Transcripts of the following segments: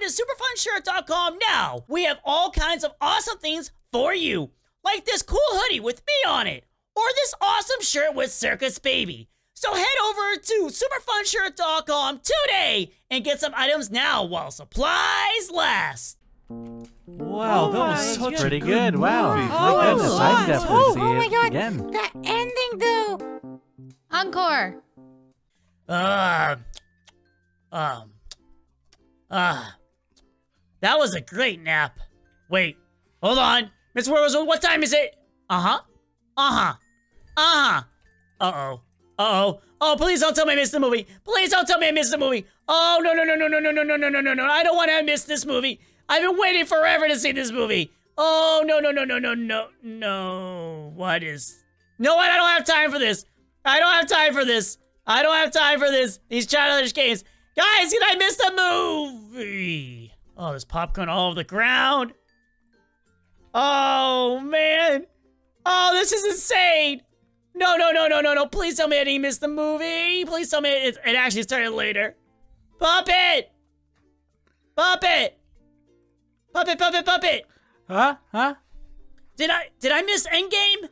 to superfunshirt.com now. We have all kinds of awesome things for you, like this cool hoodie with me on it, or this awesome shirt with Circus Baby. So head over to superfunshirt.com today and get some items now while supplies last. Wow, Oh that was my such God. a Pretty good, good. Wow. movie. My Oh, goodness, I'd definitely Oh, see oh my it God. again. That ending, though. Encore. Uh, um, uh, that was a great nap. Wait, hold on. Miss Rose, what time is it? Uh-huh. Uh-huh. Uh-huh. Uh-oh. Uh-oh. Oh, please don't tell me I missed the movie. Please don't tell me I missed the movie. Oh, no, no, no, no, no, no, no, no, no, no, no, no. I don't want to miss this movie. I've been waiting forever to see this movie. Oh, no, no, no, no, no, no, no. What is... No, what? I don't have time for this. I don't have time for this. I don't have time for this. These childish games. Guys, did I miss the movie? Oh, there's popcorn all over the ground. Oh, man. Oh, this is insane. No, no, no, no, no, no. Please tell me I didn't miss the movie. Please tell me it, it actually started later. Puppet! Puppet! Puppet, puppet, puppet! Huh? Huh? Did I did I miss Endgame?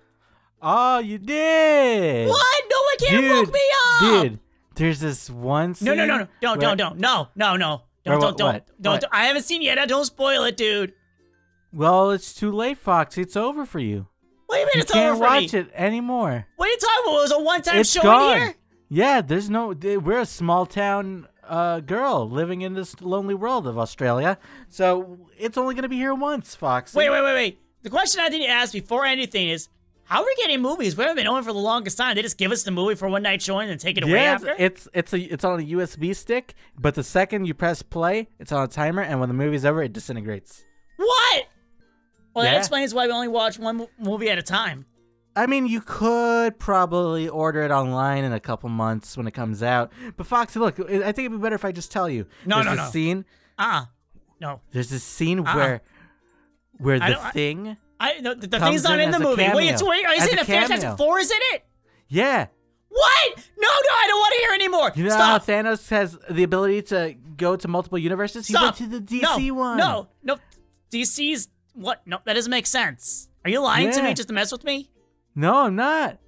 Oh, you did. What? No one can't Dude, woke me up! Dude, there's this one scene. No, no, no, no. Don't, where- don't, don't. No, no, no. Don't, don't, don't. what? Don't, What? I haven't seen yet. Don't spoil it, dude. Well, it's too late, Fox. It's over for you. What do you mean You it's can't watch it anymore. What are you talking about? It was a one-time show gone. in here? Yeah, there's no. We're a small town uh, girl living in this lonely world of Australia, so it's only gonna be here once, Fox. Wait, wait, wait, wait. The question I didn't ask before anything is, how are we getting movies? We haven't been on for the longest time. They just give us the movie for one night showing and take it away Yeah, after? it's it's a it's on a USB stick, but the second you press play, it's on a timer, and when the movie's over, it disintegrates. what? Well, that explains why we only watch one movie at a time. I mean, you could probably order it online in a couple months when it comes out. But Foxy, look, I think it'd be better if I just tell you. No, there's no, this no. Scene, Ah, no. there's this scene Uh-uh. where where the don't- I- thing. The, the thing's not in in the movie. Wait, it's, wait, you As saying a the Fantastic. Four is in it? yeah, What? No, no, I don't want to hear anymore. you know Stop. how Thanos has the ability to go to multiple universes. He Stop. went to the DC no, one. No, no. DC's what? No, that doesn't make sense. Are you lying to me just to mess with me? no, I'm not.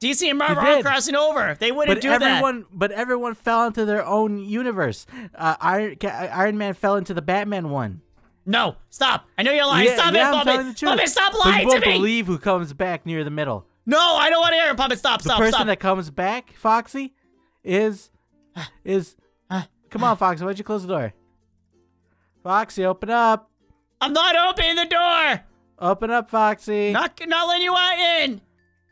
DC and Marvel are crossing over. They wouldn't But do everyone, but everyone fell into their own universe. Uh, Iron Iron Man fell into the Batman one. No, stop. I know you're lying. Yeah, stop yeah, it, Puppet. Puppet, stop But lying you won't to me. believe who comes back near the middle. no, I don't want to hear it, Puppet. Stop, The stop, stop. The person that comes back, Foxy, is ah, is. Ah, come on, ah. Foxy. Why'd you close the door? Foxy, open up. I'm not opening the door. Open up, Foxy. Not, not letting you in.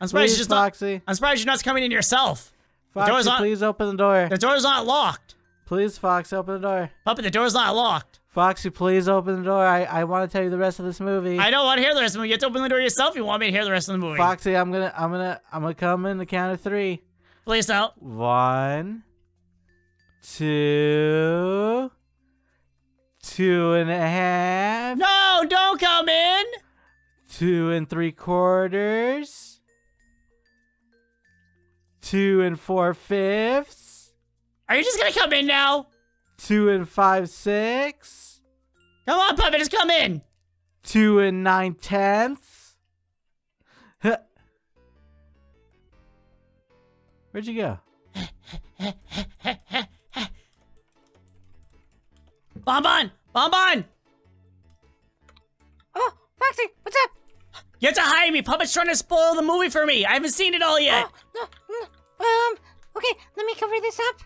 I'm surprised please, you're just not. Foxy. I'm surprised you're not coming in yourself. Foxy, not- please open the door. The door's not locked. Please, Foxy, open the door. Puppet, the door's not locked. Foxy, please open the door. I, I want to tell you the rest of this movie. I don't want to hear the rest of the movie. You have to open the door yourself. You want me to hear the rest of the movie? Foxy, I'm gonna I'm gonna I'm gonna come in the count of three. Please don't. One, two, two and a half, No, don't come in. two and three quarters, two and four fifths, Are you just gonna come in now? Two and five six, Come on, puppet, just come in. two and nine tenths. Where'd you go? Bonbon, Bonbon. Oh, Foxy, what's up? You have to hire me. Puppet's trying to spoil the movie for me. I haven't seen it all yet. Oh, no, no. Um, okay, let me cover this up.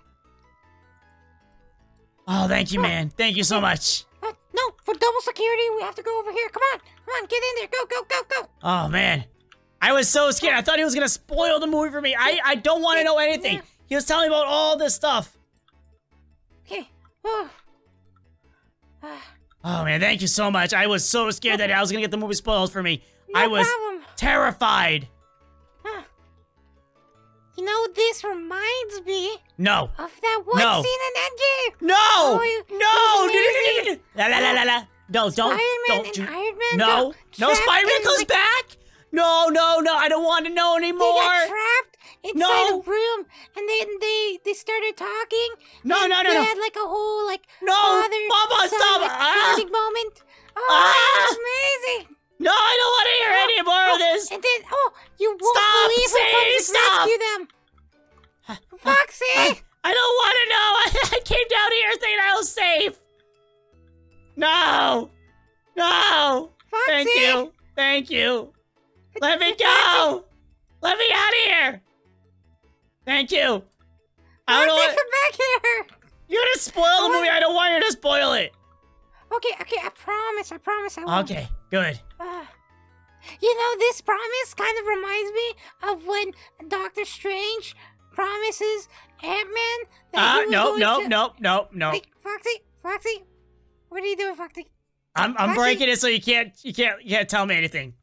Oh, thank you, man. Thank you so much. Uh, no, for double security, we have to go over here. Come on, come on, get in there. Go, go, go, go. Oh man, I was so scared. I thought he was gonna spoil the movie for me. I I don't want to know anything. He was telling me about all this stuff. Okay. Oh. Oh man, thank you so much. I was so scared that I was gonna get the movie spoiled for me. no I was problem. terrified. Ah. You know, this reminds me No, of that one No. scene in Endgame. no, Oh, no, la la la la la. No, don't, Spider-Man don't you? Iron Man no, no, Spider-Man comes like- back. No, no, no. I don't want to know They anymore. got trapped inside No. a room, and then they they started talking. No, no, no, they no. had like a whole like No, father Mama, son Oh, Ah! that's amazing. No, I don't want to hear any more of oh, this. And then, oh, you won't Stop, believe who Sadie, comes to stop. rescue them. Foxy! I don't want to know. I came down here thinking I was safe. No. No. Foxy! Thank you. Thank you. Let me go. Let me out of here. Thank you. I don't Foxy, want. come back here. You're gonna spoil the movie. I don't want you to spoil it. Okay, okay, I promise, I promise I won't. Okay. Good. Uh, you know, this promise kind of reminds me of when Doctor Strange promises Ant-Man that Ah, he was nope, going nope, to... nope, nope, nope. Wait, Foxy, Foxy, what are you doing, Foxy? I'm I'm Foxy? breaking it so you can't you can't you can't tell me anything.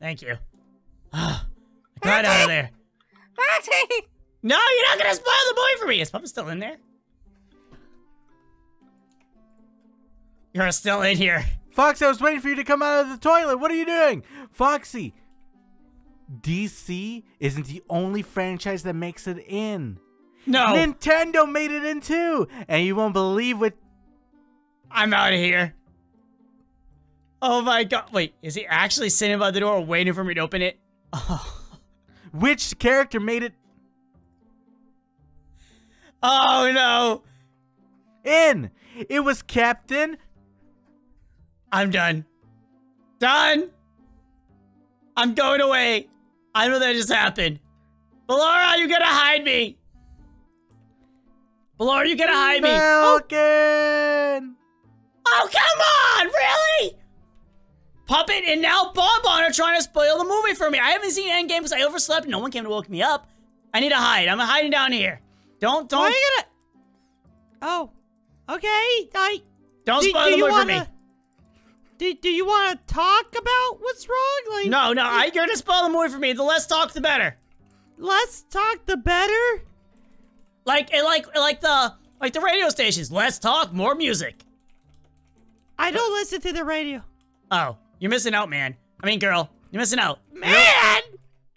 Thank you. I got out of there. Foxy! No, you're not gonna spoil the movie for me. Is Papa still in there? You're still in here. Foxy, I was waiting for you to come out of the toilet. What are you doing? Foxy, DC isn't the only franchise that makes it in. No, Nintendo made it in too. And you won't believe what. I'm out of here. Oh my god. Wait, is he actually sitting by the door waiting for me to open it? Oh, Which character made it oh no. in? It was Captain. I'm done. Done. I'm going away. I know that just happened. Ballora, you gotta hide me. Ballora, you gotta hide me. Falcon. Oh, oh, come on! Really? Puppet and now Bonbon are trying to spoil the movie for me. I haven't seen Endgame because I overslept. No one came to woke me up. I need to hide. I'm hiding down here. Don't Why are don't you gonna? Oh, okay. I. don't do, spoil do the movie wanna, for me. Do, do you want to talk about what's wrong? Like, No, no, I, you're gonna spoil the movie for me. The less talk, the better. Less talk, the better. Like and like eh, like the like the radio stations. Less talk, more music. I don't listen to the radio. Oh, you're missing out, man. I mean, girl, you're missing out. Man!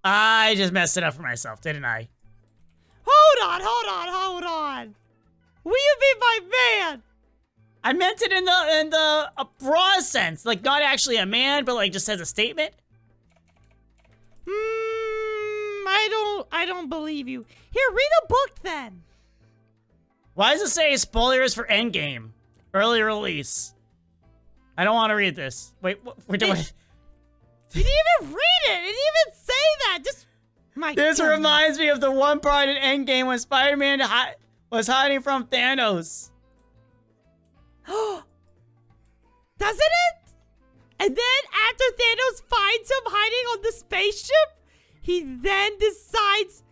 I just messed it up for myself, didn't I? Hold on, hold on, hold on. Will you be my man? I meant it in the in the a broad sense, like not actually a man, but like just as a statement. Hmm, I don't, I don't believe you. Here, read a book then. Why does it say spoilers for Endgame? Early release. I don't want to read this. Wait, what, we're doing. You didn't even read it. It didn't even say that. Just my. This God. reminds me of the one part in Endgame when Spider-Man hi- was hiding from Thanos. Doesn't it? And then after Thanos finds him hiding on the spaceship, he then decides.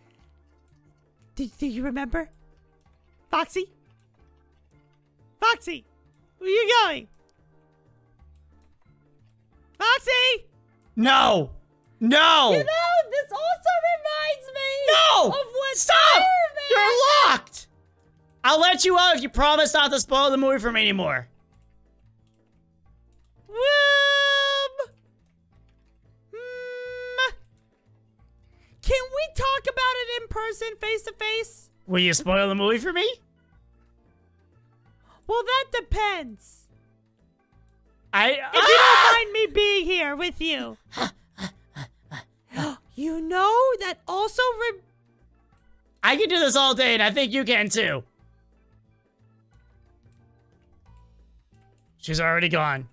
Do, do you remember? Foxy? Foxy! Where you going? Foxy! No, no, You know, this also reminds me no! of what Stop! You're locked. I'll let you out if you promise not to spoil the movie for me anymore. Um, can we talk about it in person, face to face? Will you spoil the movie for me? Well, that depends. I. If Ah! you don't mind me being here with you. you know that also re- I can do this all day, and I think you can too. She's already gone.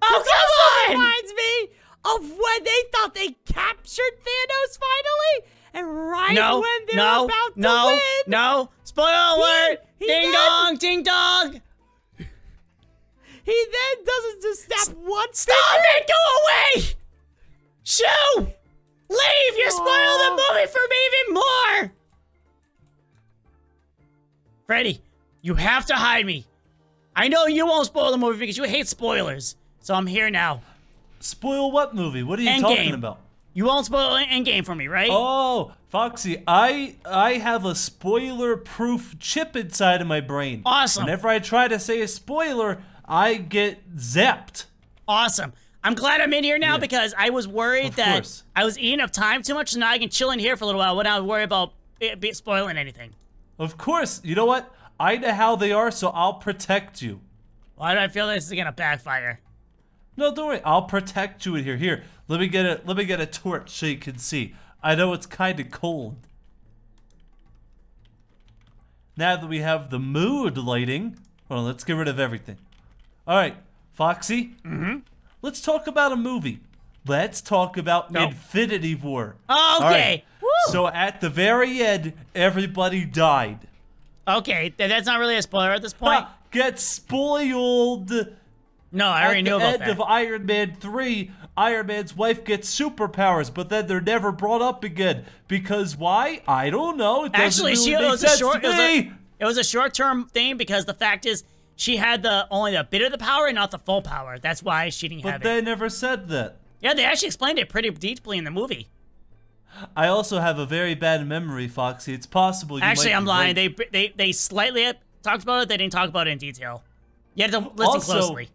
Oh, come on! reminds me of when they thought they captured Thanos finally, and right No, when they're no, about to no, win, no. Spoiler alert! he ding then- dong, ding dong! he then doesn't just snap one step! Stop finger. it! Go away! Shoo! Leave! You're spoiling the movie for me even more! Freddy, you have to hide me. I know you won't spoil the movie because you hate spoilers. So I'm here now. Spoil what movie? What are you Endgame. talking about? You won't spoil Endgame for me, right? Oh, Foxy, I I have a spoiler-proof chip inside of my brain. Awesome. Whenever I try to say a spoiler, I get zapped. Awesome. I'm glad I'm in here now Yeah. because I was worried Of that course. I was eating up time too much, so now I can chill in here for a little while without worry about it be spoiling anything. Of course. You know what? I know how they are, so I'll protect you. Why do I feel this is gonna backfire? No, don't worry. I'll protect you in here. Here, let me get a let me get a torch so you can see. I know it's kind of cold. Now that we have the mood lighting, hold on, let's get rid of everything. All right, Foxy. Mm-hmm. Let's talk about a movie. Let's talk about No. Infinity War. Okay. Right. Woo. So at the very end, everybody died. Okay, th- that's not really a spoiler at this point. Ha, Get spoiled. No, I already knew about that. At the end of Iron Man 3, Iron Man's wife gets superpowers, but then they're never brought up again. Because why? I don't know. It doesn't Actually, really she it was a short, it, was a, it was a short-term thing because the fact is she had the only a bit of the power and not the full power. That's why she didn't but have they never said that. Yeah, they actually explained it pretty deeply in the movie. I also have a very bad memory, Foxy. It's possible you Actually, I'm lying. They they they slightly talked about it. They didn't talk about it in detail. You had to listen Also- closely.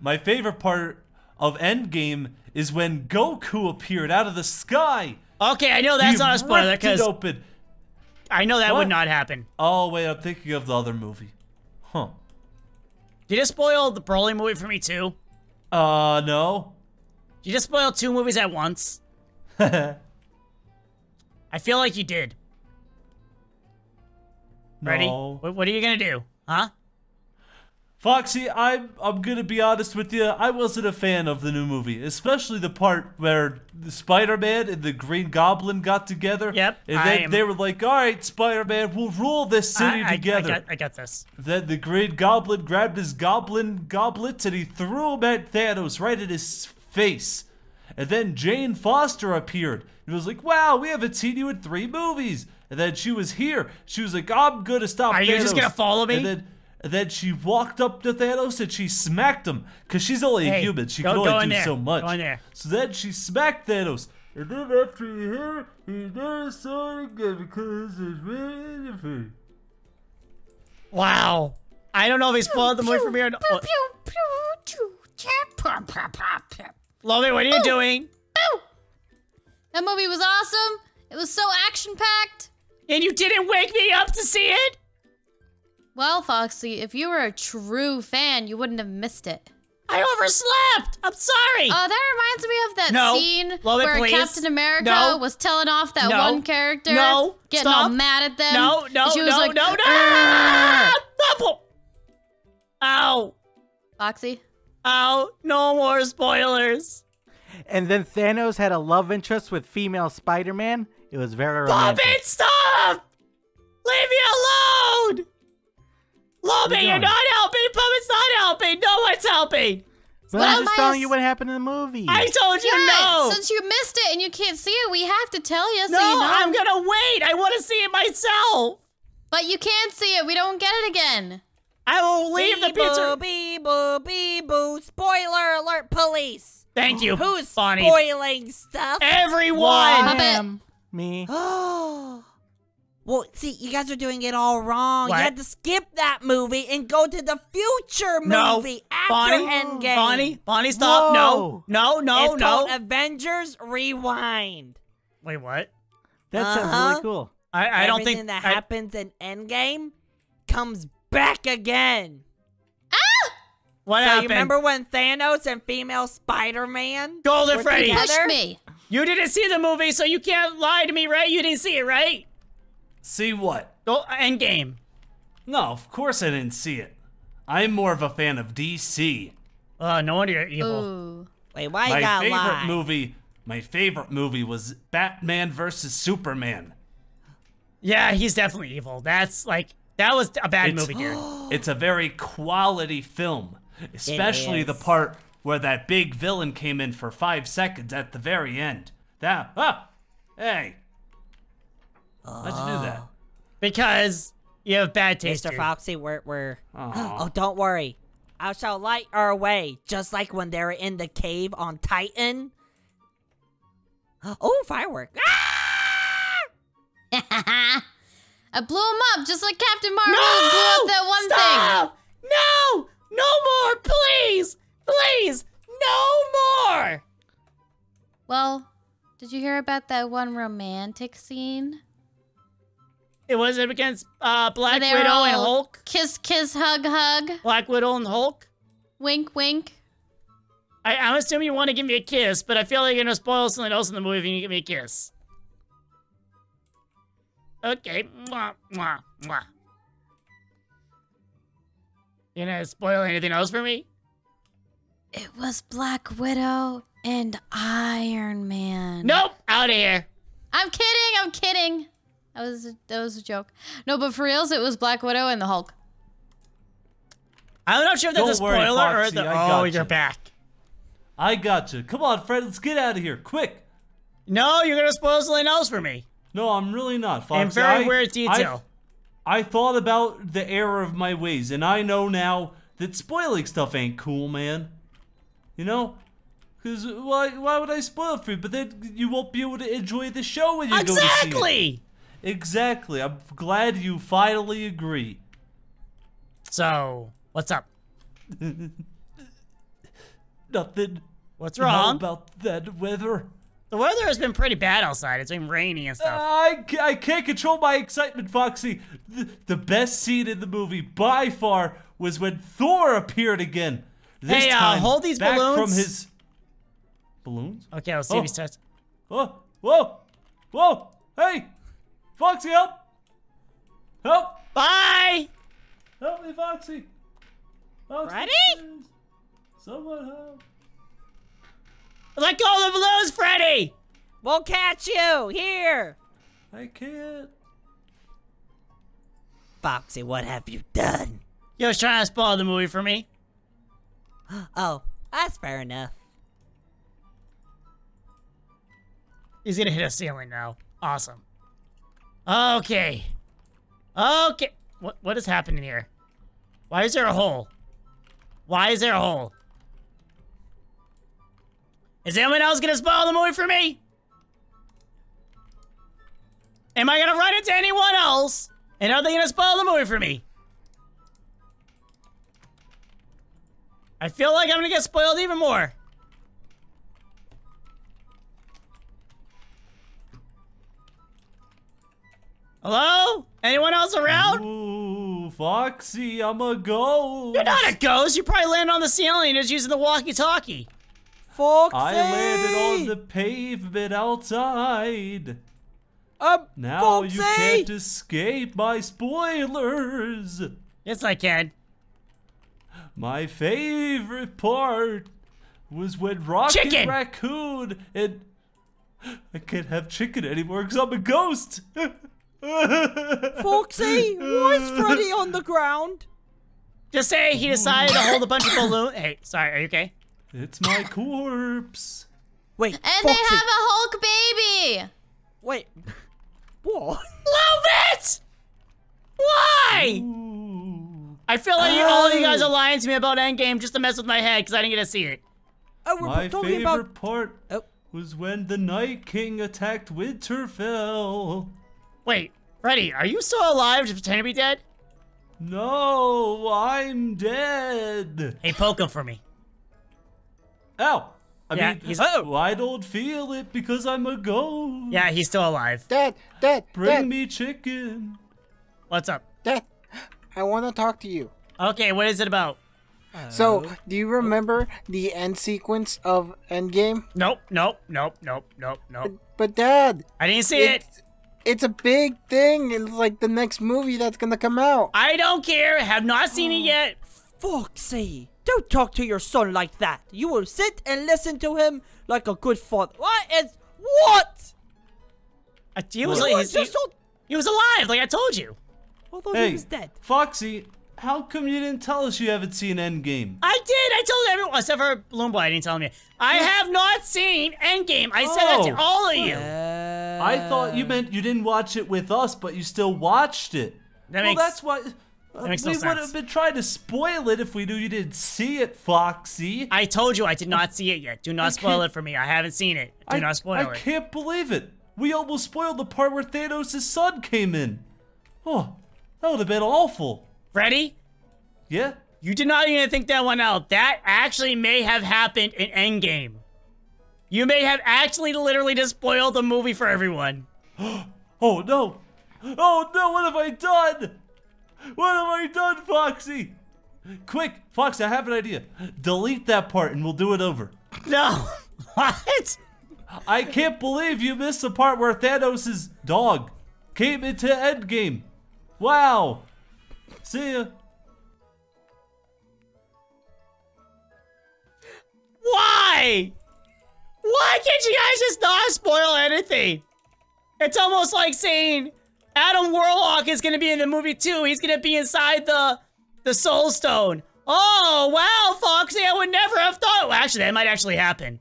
My favorite part of Endgame is when Goku appeared out of the sky. Okay, I know that's He not a spoiler because open. I know that What? would not happen. Oh wait, I'm thinking of the other movie. Huh. Did you just spoil the Broly movie for me too? Uh, no. Did you just spoil two movies at once? I feel like you did. Ready? No. What, what are you gonna do? Huh? Foxy, I'm I'm gonna be honest with you. I wasn't a fan of the new movie, especially the part where the Spider-Man and the Green Goblin got together. Yep, And I then am- they were like, "All right, Spider-Man, we'll rule this city I, I- I together." got, I got this. Then the Green Goblin grabbed his goblin goblets and he threw them at Thanos right in his face. And then Jane Foster appeared. It was like, wow, we haven't seen you in three movies. And then she was here. She was like, I'm gonna stop Are Thanos. you just gonna follow me? And then, and then she walked up to Thanos and she smacked him. Because she's only a human. She go- can go only in do there. so much. Go in there. So then she smacked Thanos. And then after he hit her, he never saw it again because it's really different. Wow. I don't know if he spoiled the movie for me or not. Oh, Lomi, what are you doing? That movie was awesome. It was so action packed. And you didn't wake me up to see it? Well, Foxy, if you were a true fan, you wouldn't have missed it. I overslept. I'm sorry. Oh, that reminds me of that No. scene where please. Captain America No. was telling off that No. one character, No. getting all mad at them. no, no, she was no, like, no, no. Ah! Ow. Foxy, Ow. No more spoilers. And then Thanos had a love interest with female Spider-Man. It was very Stop romantic. it! Stop! Leave me alone! Lomi, you you're not helping. Puppet's not helping. No one's helping. But Well, I'm just telling you what happened in the movie. I told you yeah, no. since you missed it and you can't see it, we have to tell you so no, you know. I'm gonna wait. I want to see it myself. But you can't see it. We don't get it again. I will leave the pizza. Bee boo, bee boo. Spoiler alert, police. Thank you, Who's Bonnie. spoiling stuff? Everyone. Puppet. Am me. Oh. Well, see, you guys are doing it all wrong. What? You had to skip that movie and go to the future No, movie after Bonnie, Endgame. Bonnie, Bonnie, stop! No, Whoa. no, no, it's no. called Avengers Rewind. Wait, what? That sounds Uh-huh. really cool. I, I don't Everything think that I- happens in Endgame comes back again. Ah! What so happened? you remember when Thanos and female Spider-Man? Golden Freddy. together? Push me. You didn't see the movie, so you can't lie to me, right? You didn't see it, right? See what? Go Endgame. No, of course I didn't see it. I'm more of a fan of DC. Oh, uh, no wonder you're evil. Ooh. Wait, why you my gotta favorite lie? movie, my favorite movie was Batman versus Superman. Yeah, he's definitely evil. That's like that was a bad It's- movie, dude. It's a very quality film, especially the part where that big villain came in for five seconds at the very end. That ah, hey, how'd you do that? Because you have bad taste. Mr. dude. Foxy, we're we're. Aw. Oh, don't worry. I shall light our way, just like when they were in the cave on Titan. Oh, firework! Ah! I blew him up just like Captain Marvel No! blew up that one thing. Stop! No! No more, please! Please! No more! Well, did you hear about that one romantic scene? It was it against uh, Black And they were Widow and Hulk. Kiss, kiss, hug, hug. Black Widow and Hulk. Wink, wink. I, I'm assuming you want to give me a kiss, but I feel like you're gonna spoil something else in the movie if you give me a kiss. Okay. Mwah, mwah, mwah. You gonna spoil anything else for me? It was Black Widow and Iron Man. Nope. Out of here. I'm kidding. I'm kidding. That was a, that was a joke. No, but for reals, it was Black Widow and the Hulk. I'm not sure if that's Don't a worry, spoiler or the. I Oh, got you're back. I gotcha. Come on, Fred, let's get out of here, quick. No, you're gonna spoil something else for me. No, I'm really not, Foxy. In very I- weird detail. I, I thought about the error of my ways, and I know now that spoiling stuff ain't cool, man. You know? Because why, why would I spoil it for you? But then you won't be able to enjoy the show when you go to see it. exactly. Exactly. I'm glad you finally agree. So, what's up? Nothing. What's How wrong? about that weather? The weather has been pretty bad outside. It's been rainy and stuff. I, I can't control my excitement, Foxy. The, the best scene in the movie by far was when Thor appeared again. This Hey, uh, time, hold these back balloons. from his balloons. okay, I'll see if Oh. he starts. Whoa, whoa, whoa! Hey, Foxy, help! Help! Bye. Help me, Foxy! Foxy, Ready? Someone help! Let go of the balloons, Freddy. We'll catch you here. I can't. Foxy, what have you done? You was trying to spoil the movie for me. Oh, that's fair enough. He's gonna hit a ceiling now. Awesome. Okay. Okay. What what is happening here? Why is there a hole? Why is there a hole? Is anyone else gonna spoil the movie for me? Am I gonna run into anyone else? And are they gonna spoil the movie for me? I feel like I'm gonna get spoiled even more. Hello? Anyone else around? Ooh, Foxy, I'm a ghost. You're not a ghost. You probably landed on the ceiling and just using the walkie-talkie. Foxy! I landed on the pavement outside. Um, Now you can't escape my spoilers. Yes, I can. My favorite part was when Rocket Chicken! Raccoon and I can't have chicken anymore because I'm a ghost. Foxy, why is Freddy on the ground? Just say he decided to hold a bunch of balloons. Hey, sorry, are you okay? It's my corpse. Wait, And Foxy, they have a Hulk baby. wait. What? Love it! Why? Ooh. I feel like you, all of you guys are oh. lying to me about Endgame just to mess with my head because I didn't get to see it. Oh, we're My talking favorite about. part Oh. was when the Night King attacked Winterfell. Wait, Freddy, are you still alive? Just pretend to be dead? No, I'm dead. Hey, poke him for me. Ow. I Yeah, mean, he's- oh, I don't feel it because I'm a ghost. Yeah, he's still alive. Dad, Dad, Bring Dad, me chicken. What's up? Dad. I want to talk to you. Okay, what is it about? So, oh. do you remember the end sequence of Endgame? Nope, nope, nope, nope, nope, nope. But Dad, I didn't see it. it's, it's a big thing. It's like the next movie that's gonna come out. I don't care. Have not seen it oh, yet. Foxy, don't talk to your son like that. You will sit and listen to him like a good father. What is. What? Uh, He was, You like, were he's- just he, so. he was alive, like I told you. Although Hey, he was dead. Foxy, how come you didn't tell us you haven't seen Endgame? I did. I told everyone except for Balloon Boy. I didn't tell him yet. I have not seen Endgame. I said that to Oh. all of you. I thought you meant you didn't watch it with us, but you still watched it. That well, makes- that's why. We no would have been trying to spoil it if we knew you didn't see it, Foxy. I told you I did not see it yet. Do not spoil it for me. I haven't seen it. Do I, not spoil I it. I can't believe it. We almost spoiled the part where Thanos' son came in. Oh, that would have been awful. Freddy, Yeah? you did not even think that one out. That actually may have happened in Endgame. You may have actually literally just spoiled the movie for everyone. Oh no. Oh no, what have I done? What have I done, Foxy? Quick, Foxy, I have an idea. Delete that part and we'll do it over. No. what? I can't believe you missed the part where Thanos' dog came into Endgame. Wow. See ya. Why? Why can't you guys just not spoil anything? It's almost like saying Adam Warlock is gonna be in the movie too. He's gonna be inside the the Soul Stone. Oh wow, Foxy, I would never have thought. Well, actually, that might actually happen.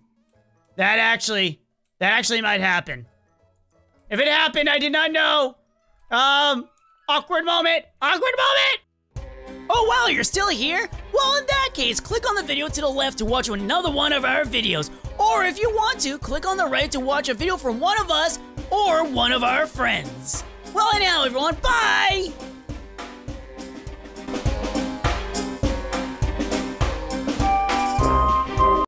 That actually, that actually might happen. If it happened, I did not know. Um, awkward moment. Awkward moment. Oh wow, you're still here? Well, in that case, click on the video to the left to watch another one of our videos. Or if you want to, click on the right to watch a video from one of us or one of our friends. Well, anyhow, everyone, bye!